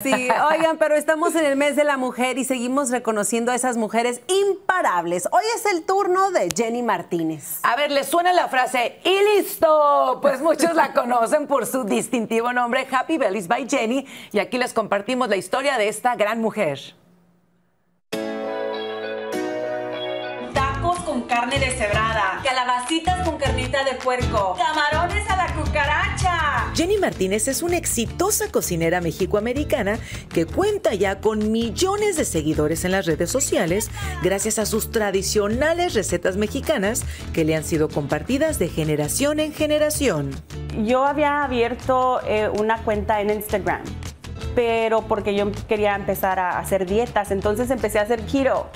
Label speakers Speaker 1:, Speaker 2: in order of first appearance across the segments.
Speaker 1: Sí, oigan, pero estamos en el mes de la mujer y seguimos reconociendo a esas mujeres imparables. Hoy es el turno de Jenny Martínez.
Speaker 2: A ver, ¿les suena la frase y listo? Pues muchos la conocen por su distintivo nombre Happy Bellies by Jenny y aquí les compartimos la historia de esta gran mujer.
Speaker 3: Carne deshebrada, calabacitas con carnita de puerco, camarones a la cucaracha.
Speaker 4: Jenny Martínez es una exitosa cocinera mexicoamericana que cuenta ya con millones de seguidores en las redes sociales gracias a sus tradicionales recetas mexicanas que le han sido compartidas de generación en generación.
Speaker 5: Yo había abierto eh, una cuenta en Instagram, pero porque yo quería empezar a hacer dietas, entonces empecé a hacer keto.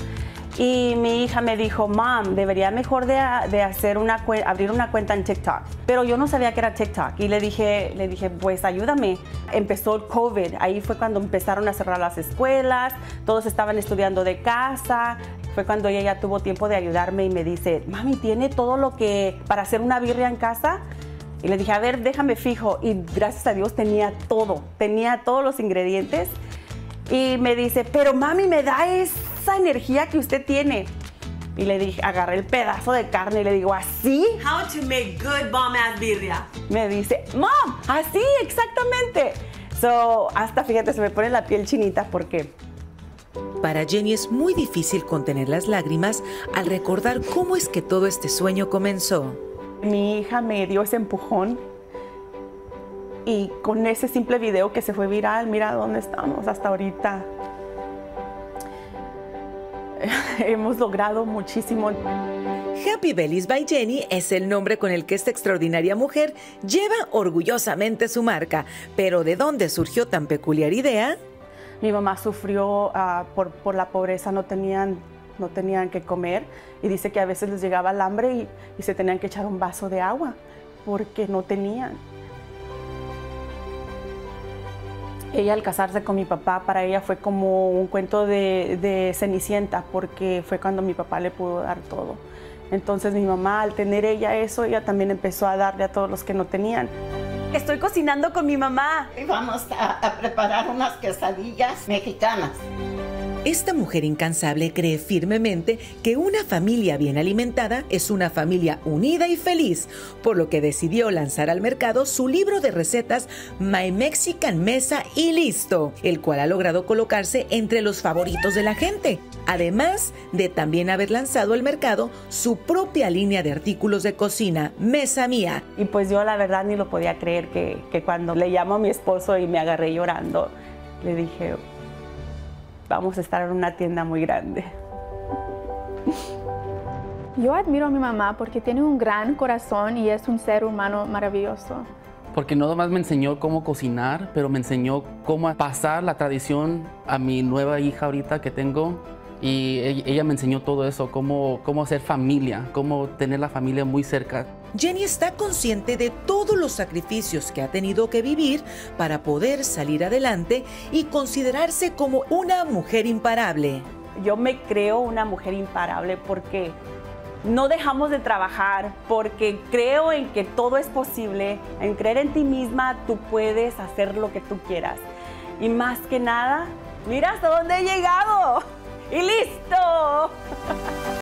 Speaker 5: Y mi hija me dijo, mam, debería mejor de, de hacer una abrir una cuenta en TikTok. Pero yo no sabía que era TikTok y le dije, le dije, pues ayúdame. Empezó el COVID, ahí fue cuando empezaron a cerrar las escuelas, todos estaban estudiando de casa. Fue cuando ella ya tuvo tiempo de ayudarme y me dice, mami, ¿tiene todo lo que para hacer una birria en casa? Y le dije, a ver, déjame fijo. Y gracias a Dios tenía todo, tenía todos los ingredientes. Y me dice, pero mami, me da esa energía que usted tiene. Y le dije, agarré el pedazo de carne y le digo, ¿así?
Speaker 3: How to make good bomb ass birria.
Speaker 5: Me dice, mom, así, exactamente. So, hasta fíjate, se me pone la piel chinita porque
Speaker 4: para Jenny es muy difícil contener las lágrimas al recordar cómo es que todo este sueño comenzó.
Speaker 5: Mi hija me dio ese empujón y con ese simple video que se fue viral, mira dónde estamos hasta ahorita. Hemos logrado muchísimo.
Speaker 4: Happy Bellies by Jenny es el nombre con el que esta extraordinaria mujer lleva orgullosamente su marca. Pero ¿de dónde surgió tan peculiar idea?
Speaker 5: Mi mamá sufrió uh, por, por, la pobreza, no tenían, no tenían que comer y dice que a veces les llegaba el hambre y, y se tenían que echar un vaso de agua porque no tenían. Ella al casarse con mi papá, para ella fue como un cuento de, de, Cenicienta, porque fue cuando mi papá le pudo dar todo. Entonces mi mamá, al tener ella eso, ella también empezó a darle a todos los que no tenían. Estoy cocinando con mi mamá.
Speaker 6: Y vamos a, a preparar unas quesadillas mexicanas.
Speaker 4: Esta mujer incansable cree firmemente que una familia bien alimentada es una familia unida y feliz, por lo que decidió lanzar al mercado su libro de recetas My Mexican Mesa y listo, el cual ha logrado colocarse entre los favoritos de la gente, además de también haber lanzado al mercado su propia línea de artículos de cocina, Mesa Mía.
Speaker 5: Y pues yo la verdad ni lo podía creer que, que cuando le llamo a mi esposo y me agarré llorando, le dije, vamos a estar en una tienda muy grande.
Speaker 7: Yo admiro a mi mamá porque tiene un gran corazón y es un ser humano maravilloso.
Speaker 8: Porque no nomás me enseñó cómo cocinar, pero me enseñó cómo pasar la tradición a mi nueva hija ahorita que tengo. Y ella me enseñó todo eso, cómo, cómo hacer familia, cómo tener la familia muy cerca.
Speaker 4: Jenny está consciente de todos los sacrificios que ha tenido que vivir para poder salir adelante y considerarse como una mujer imparable.
Speaker 5: Yo me creo una mujer imparable porque no dejamos de trabajar, porque creo en que todo es posible, en creer en ti misma, tú puedes hacer lo que tú quieras. Y más que nada, mira hasta dónde he llegado. ¡Y listo!